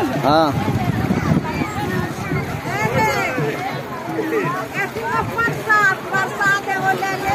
हाँ। बरसात है वो ले ले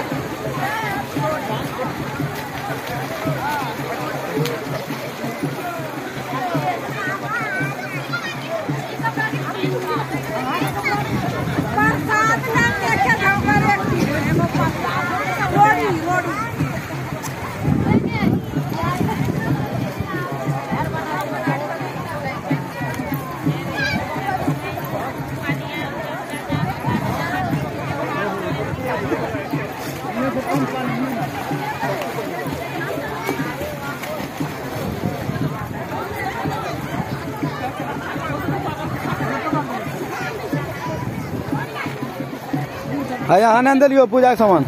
हाँ यहाँ आनंद लियो पूजा के सामान।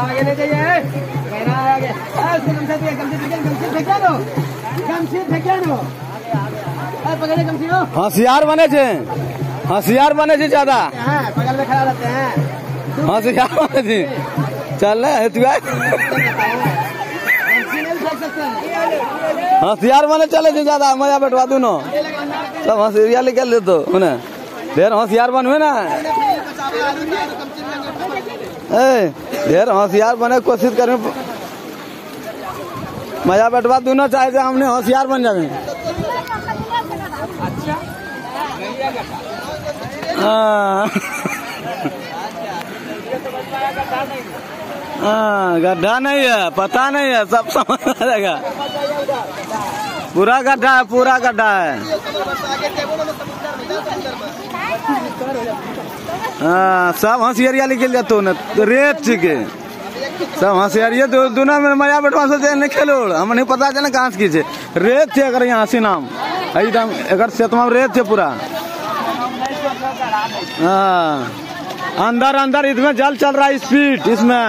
आगे ले जाइए कहना आगे उसको गमछा दिया गमछे फेंकिए गमछे फेंकिया दो। गमछे फेंकिया दो। पकड़े गमछी होशियार बने छे होशियार बने छे ज़्यादा। हाँ बगल में खड़ा रहते हैं। होशियार बने छे चल तू हैं होशियार बने चले छे ज़्यादा मज़ा बैठवा दू न। सब होशियार ले तो उन्हें। ढेर होशियार बनवे ना। ढेर होशियार बने, कोशिश करे। मज़ा बैठवा दू न चाहे से हमने होशियार बन जावे। हाँ। हाँ गड्ढा नहीं है, पता नहीं है, सब समझ आ जाएगा। पूरा गड्ढा है, पूरा गड्ढा है। हाँ सब हंसियरिया निकल जातो न रेत छिके सब होशियारिये दो, दुना में मज़ा बैठवा सोचे नहीं खेलो हम नहीं पता चले कहाँ से की छे रेत छे अगर यहाँ से नाम। एकदम अगर सेतमा में रेत थे पूरा। हाँ। अंदर अंदर, इसमें जल चल रहा है स्पीड इसमें।